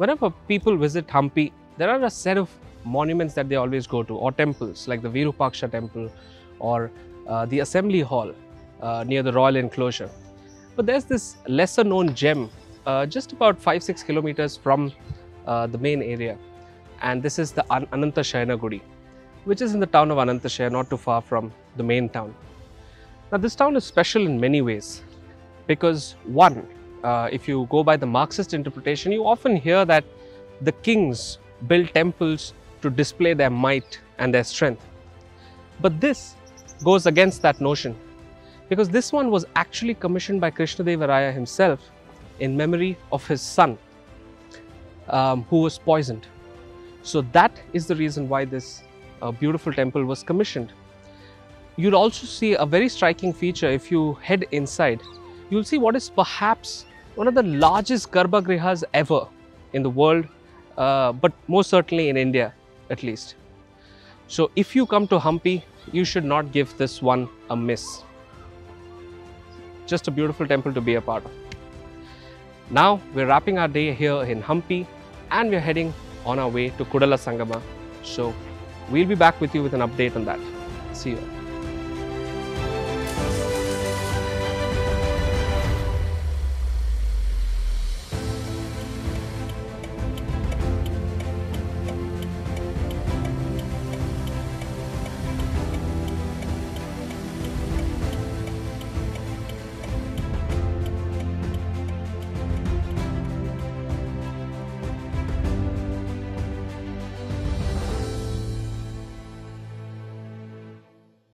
whenever people visit Hampi, there are a set of monuments that they always go to, or temples like the Virupaksha temple or uh, the Assembly Hall uh, near the Royal Enclosure. But there's this lesser known gem uh, just about 5 6 kilometers from uh, the main area, and this is the An- Ananta Shayana Gudi, which is in the town of Anantashaya, not too far from the main town. Now, this town is special in many ways because, one, uh, if you go by the Marxist interpretation, you often hear that the kings built temples to display their might and their strength. But this goes against that notion because this one was actually commissioned by Krishnadeva Raya himself in memory of his son um, who was poisoned. So, that is the reason why this uh, beautiful temple was commissioned. You'll also see a very striking feature if you head inside. You'll see what is perhaps one of the largest Garbhagrihas ever in the world, uh, but most certainly in India at least. So, if you come to Hampi, you should not give this one a miss. Just a beautiful temple to be a part of. Now, we're wrapping our day here in Hampi and we're heading on our way to Kudala Sangama. So, we'll be back with you with an update on that. See you.